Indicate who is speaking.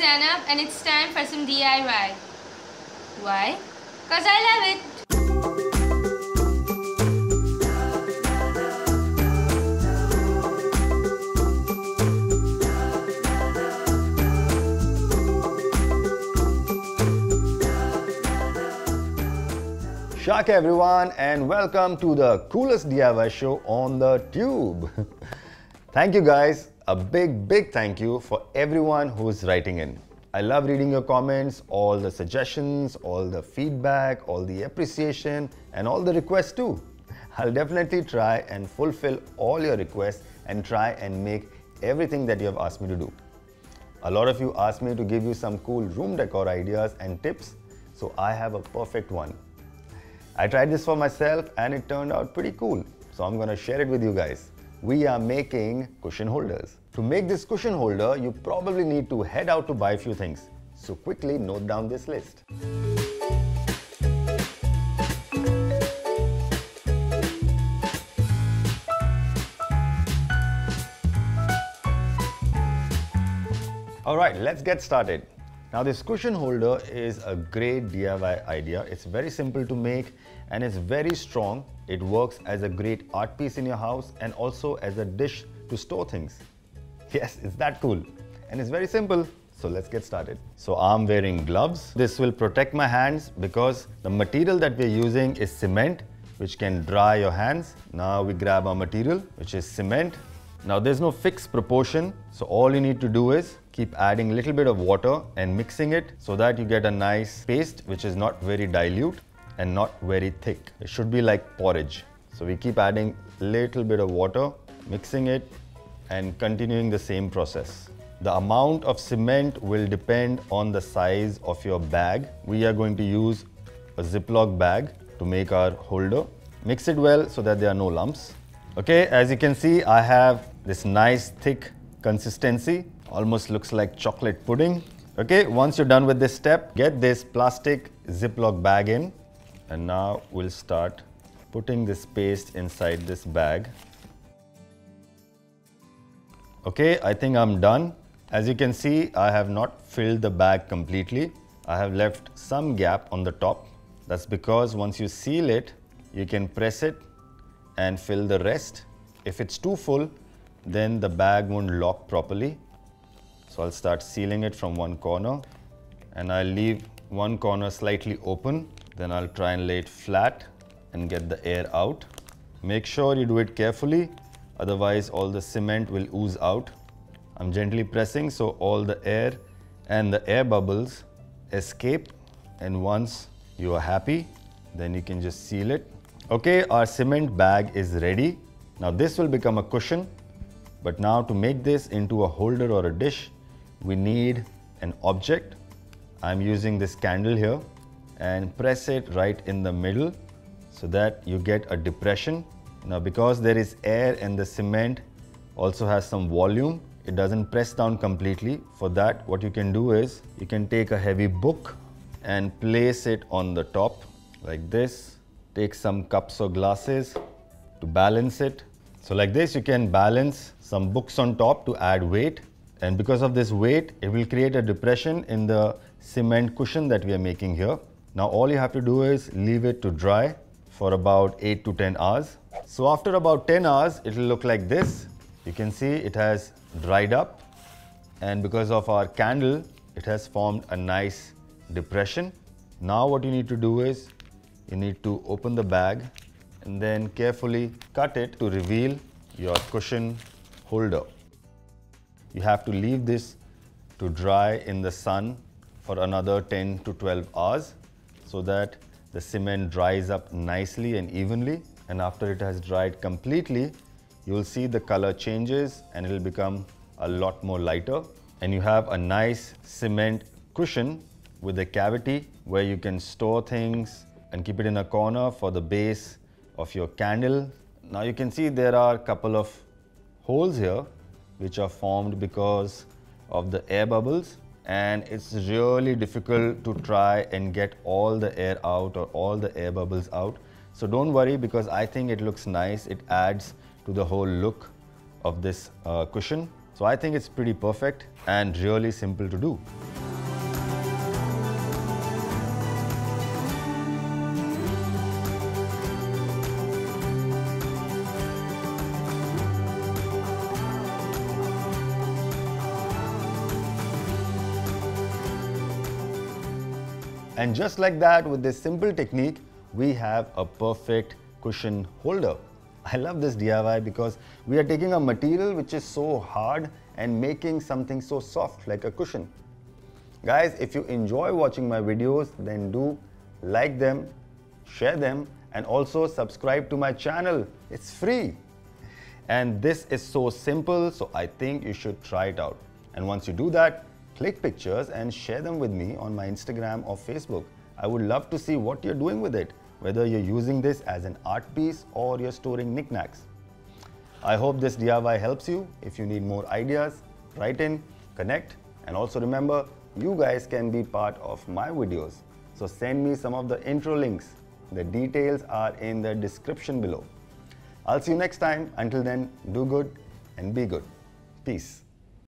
Speaker 1: Zainab and it's time for some DIY. Why? Cause I love it.
Speaker 2: Shaka everyone and welcome to the coolest DIY show on the tube. thank you guys. A big, big thank you for everyone who's writing in. I love reading your comments, all the suggestions, all the feedback, all the appreciation, and all the requests too. I'll definitely try and fulfill all your requests and try and make everything that you have asked me to do. A lot of you asked me to give you some cool room decor ideas and tips, so I have a perfect one. I tried this for myself and it turned out pretty cool. So I'm gonna share it with you guys. We are making cushion holders. To make this cushion holder, you probably need to head out to buy a few things. So quickly note down this list. Alright, let's get started. Now this cushion holder is a great DIY idea. It's very simple to make and it's very strong. It works as a great art piece in your house and also as a dish to store things. Yes, it's that cool. And it's very simple. So let's get started. So I'm wearing gloves. This will protect my hands because the material that we're using is cement which can dry your hands. Now we grab our material which is cement. Now there's no fixed proportion. So all you need to do is keep adding a little bit of water and mixing it so that you get a nice paste which is not very dilute and not very thick. It should be like porridge. So we keep adding little bit of water, mixing it and continuing the same process. The amount of cement will depend on the size of your bag. We are going to use a Ziploc bag to make our holder. Mix it well so that there are no lumps. Okay, as you can see, I have this nice thick consistency. Almost looks like chocolate pudding. Okay, once you're done with this step, get this plastic Ziploc bag in. And now we'll start putting this paste inside this bag. Okay, I think I'm done. As you can see, I have not filled the bag completely. I have left some gap on the top. That's because once you seal it, you can press it and fill the rest. If it's too full, then the bag won't lock properly. So I'll start sealing it from one corner and I'll leave one corner slightly open. Then I'll try and lay it flat and get the air out. Make sure you do it carefully, otherwise all the cement will ooze out. I'm gently pressing so all the air and the air bubbles escape and once you are happy, then you can just seal it. Okay, our cement bag is ready. Now this will become a cushion, but now to make this into a holder or a dish, we need an object. I'm using this candle here and press it right in the middle so that you get a depression. Now because there is air and the cement also has some volume, it doesn't press down completely. For that, what you can do is you can take a heavy book and place it on the top like this. Take some cups or glasses to balance it. So like this, you can balance some books on top to add weight. And because of this weight, it will create a depression in the cement cushion that we are making here. Now all you have to do is leave it to dry for about 8 to 10 hours. So after about 10 hours, it will look like this. You can see it has dried up and because of our candle, it has formed a nice depression. Now what you need to do is you need to open the bag and then carefully cut it to reveal your cushion holder. You have to leave this to dry in the sun for another 10 to 12 hours so that the cement dries up nicely and evenly and after it has dried completely you will see the color changes and it will become a lot more lighter and you have a nice cement cushion with a cavity where you can store things and keep it in a corner for the base of your candle. Now you can see there are a couple of holes here which are formed because of the air bubbles and it's really difficult to try and get all the air out or all the air bubbles out. So don't worry because I think it looks nice. It adds to the whole look of this uh, cushion. So I think it's pretty perfect and really simple to do. And just like that, with this simple technique, we have a perfect cushion holder. I love this DIY because we are taking a material which is so hard and making something so soft like a cushion. Guys, if you enjoy watching my videos, then do like them, share them, and also subscribe to my channel. It's free. And this is so simple, so I think you should try it out. And once you do that, click pictures and share them with me on my Instagram or Facebook. I would love to see what you're doing with it, whether you're using this as an art piece or you're storing knickknacks. I hope this DIY helps you. If you need more ideas, write in, connect, and also remember, you guys can be part of my videos. So send me some of the intro links. The details are in the description below. I'll see you next time. Until then, do good and be good. Peace.